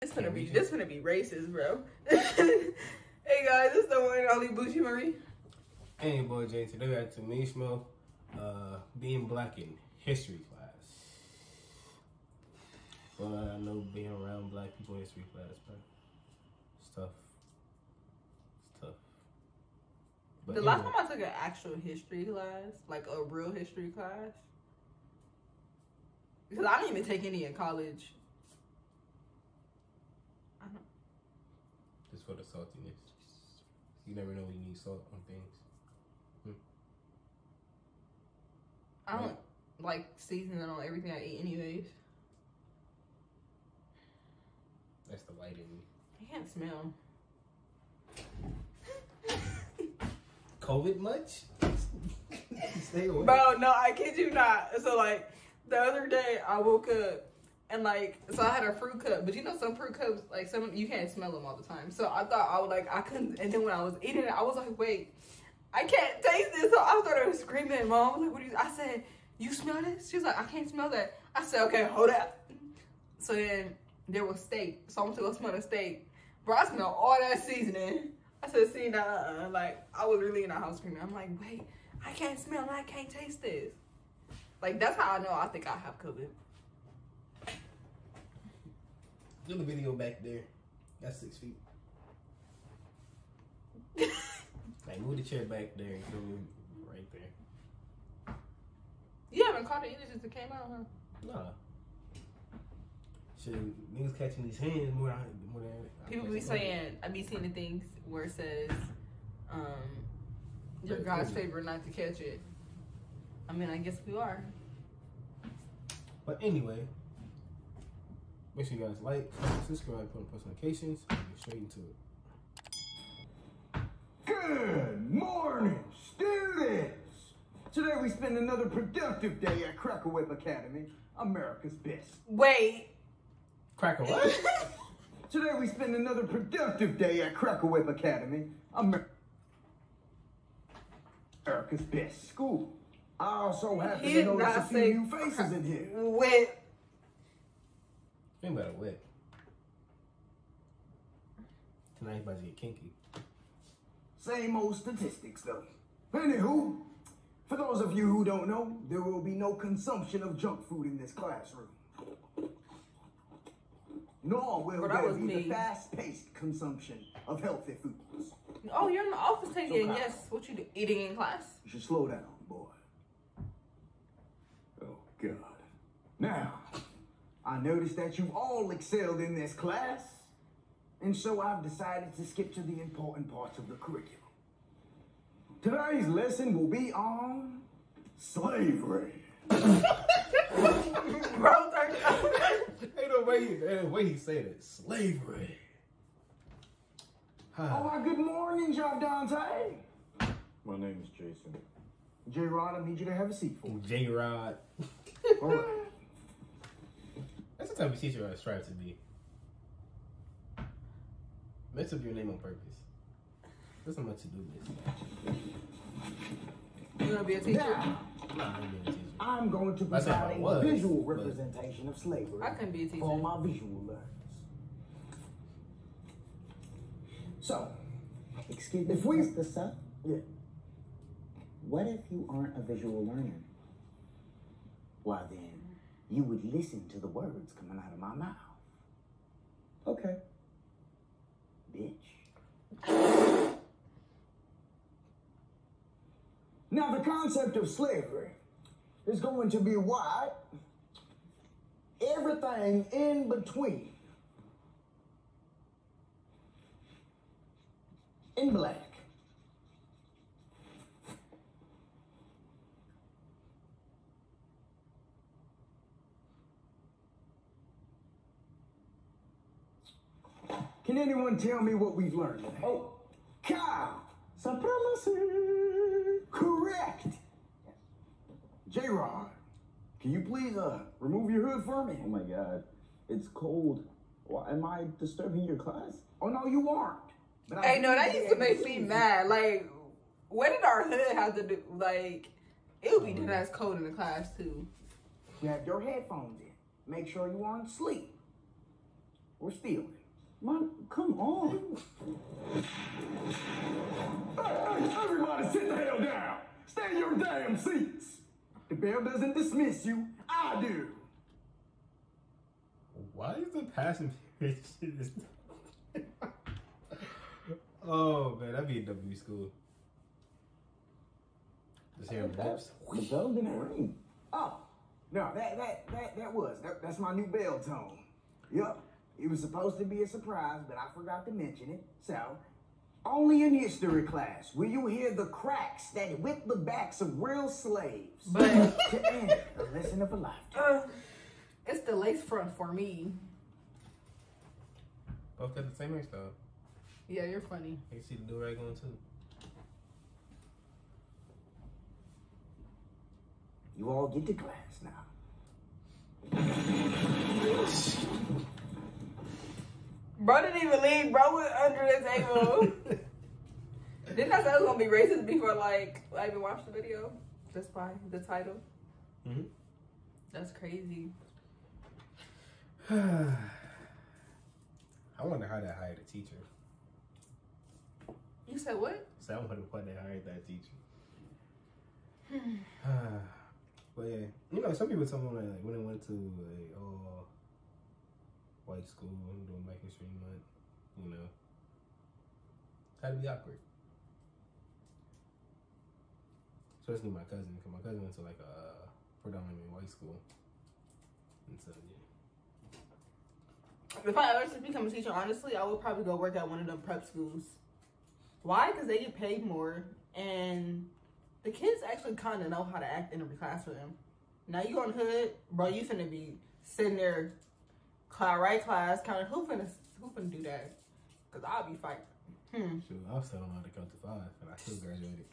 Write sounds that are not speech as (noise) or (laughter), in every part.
This gonna be this gonna be racist, bro. (laughs) hey guys, this is the one and only Bougie Mariee. Hey, boy Jay. Today we had to MeishMoe, uh, being black in history class. Well, I know being around black people in history class, but it's tough. It's tough. But the last time I took an actual history class, like a real history class, because I didn't even take any in college. I don't, just for the saltiness. You never know when you need salt on things. Hmm. I don't like seasoning on everything I eat, anyways. That's the light in me. I can't smell. COVID much? (laughs) Stay away. Bro, no, I kid you not. So like the other day I woke up and like so I had a fruit cup, but you know some fruit cups like some you can't smell them all the time. So I thought I would like I couldn't and then when I was eating it, I was like, wait, I can't taste this. So I started screaming mom. Like, what do you I said, you smell this? She was like, I can't smell that. I said, okay, hold up. So then there was steak. So I went to go smell the steak. Bro, I smell all that seasoning. I said, see, nah, uh, like, I was really in the house screaming. I'm like, wait, I can't smell I can't taste this. Like, that's how I know I think I have COVID. Do the video back there. That's six feet. (laughs) like move the chair back there and go right there. You haven't caught it either since it came out, huh? Nah. Shit, niggas catching these hands more than more than People be saying, I be seeing the things where it says, um, you're God's COVID. favorite not to catch it. I mean, I guess we are. But anyway, make sure you guys like, subscribe, put on post notifications, and get straight into it. Good morning, students! Today we spend another productive day at Cracker Whip Academy, America's best. Wait. Cracker (laughs) what? Today we spend another productive day at Cracker Whip Academy, Amer- America's best school. I also happen He to did notice a few new faces in here. Wait. Think about it, wet. Tonight he's about to get kinky. Same old statistics, though. Anywho, for those of you who don't know, there will be no consumption of junk food in this classroom. Nor will Well, there be me. the fast-paced consumption of healthy foods. Oh, you're in the office taking Okay. yes. What you do? Eating in class? You should slow down, boy. Oh, God. Now, I noticed that you've all excelled in this class, and so I've decided to skip to the important parts of the curriculum. Today's lesson will be on slavery. Bro, turn Ain't no way, ain't no way he said it. Slavery. All Huh. Oh, right, good morning, Job Dante. My name is Jason. J. Rod, I need you to have a seat for me. J Rod. (laughs) All right. That's the type of teacher I strive to be. Mess up your name on purpose. That's not much to do this. You gonna be a teacher? Now, Nah, I ain't being a teacher. I'm going to provide how I a was, visual representation of slavery. I couldn't be a teacher. for my visual learners. So, Excuse me, If we- Mr. Sir. yeah, What if you aren't a visual learner? Why then, you would listen to the words coming out of my mouth. Okay. Bitch. Now, the concept of slavery is going to be white, everything in between, in black. Can anyone tell me what we've learned today? Oh, Kyle. Supremacy. Correct. J Rod, can you please uh remove your hood for me? Oh my god. It's cold. Why am I disturbing your class? Oh no, you aren't. But I Hey, no, that used to make me mad. Like, what did our hood have to do? Like, it would be dead ass cold in the class too. You have your headphones in. Make sure you aren't asleep. or stealing. Man, come on. Hey, hey, everybody sit the hell down. Stay in your damn seats. The bell doesn't dismiss you. I do. Why is the passing period shit (laughs) is Oh man, that'd be a W school. Just hearing raps. The bell didn't ring. Oh, no, that that that that was that, that's my new bell tone. Yup, it was supposed to be a surprise, but I forgot to mention it. So, only in history class will you hear the cracks that whip the backs of real slaves. But to end a lesson of a lifetime. uh, it's the lace front for me. Both got the same hairstyle. Yeah, you're funny. You see the do rag on too. You all get to class now. Bro didn't even leave. Bro was under the table. (laughs) Didn't I say I was gonna be racist before like I even watched the video? Just by the title. Mhm. That's crazy. (sighs) I wonder how they hired a teacher. You said what? So I wonder why they hired that teacher. (sighs) (sighs) but yeah, you know, some people tell me like when they went to a all white school doing Black History Month, you know, had to be awkward. Especially my cousin, because my cousin went to like a predominantly white school, and so yeah. If I ever should become a teacher, honestly, I would probably go work at one of them prep schools. Why? Because they get paid more, and the kids actually kind of know how to act in a classroom. Now you on hood, bro. You finna be sitting there, class right class, kind of who finna who finna do that? Cause I'll be fighting. Hmm. Shoot, I was still on how to count to five, and I still graduated.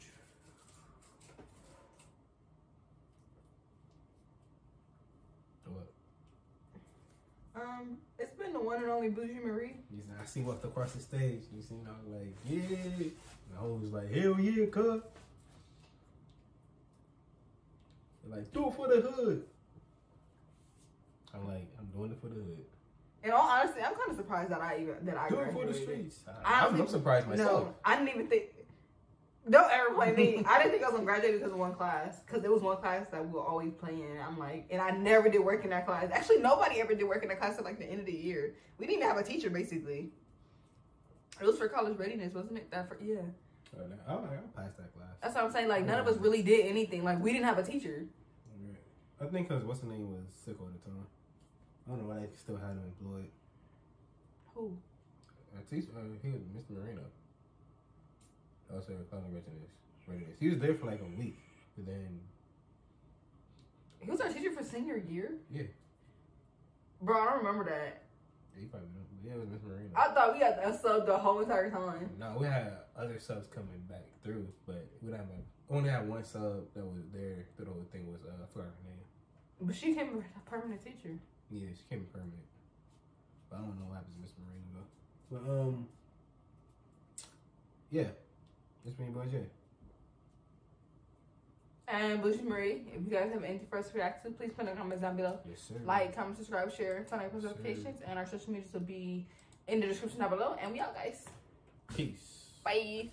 What? Um, it's been the one and only Bougie Mariee. You see, I see walked across the stage. You see, I was like, yeah. And the homie was like, hell yeah, cuz. They're like, do it for the hood. I'm like, I'm doing it for the hood. In all honesty, I'm kind of surprised that I even that I Do it for the streets. I, I'm surprised myself. No, I didn't even think. Don't ever play me. I didn't think I was gonna graduate because of one class. Because there was one class that we were always playing. And I'm like, and I never did work in that class. Actually, nobody ever did work in that class at like the end of the year. We didn't even have a teacher basically. It was for college readiness, wasn't it? That for yeah. Uh, I, I passed that class. That's what I'm saying. Like none of us really did anything. Like we didn't have a teacher. I think because what's the name was sick all the time. I don't know why they still had him employed. Who? At least uh, he was Mr. Marino. Also, college readiness. readiness. He was there for like a week, but then He was our teacher for senior year. yeah, Bro, I don't remember that. he probably don't. Yeah, it was Mr. Marino. I thought we had that sub the whole entire time. No, we had other subs coming back through, but we didn't have a, only had one sub that was there through the whole thing was uh, I forgot her name. But she came a permanent teacher. Yeah, she came permanent. But I don't know what happens to Miss Marino though. But um, yeah, it's me, Boy J. And Bougie Mariee, if you guys have anything for us to react to, please put in the comments down below. Yes, sir. Like, comment, subscribe, share, turn on post Yes, sir. notifications, and our social medias will be in the description down below. And we out, guys. peace. Bye.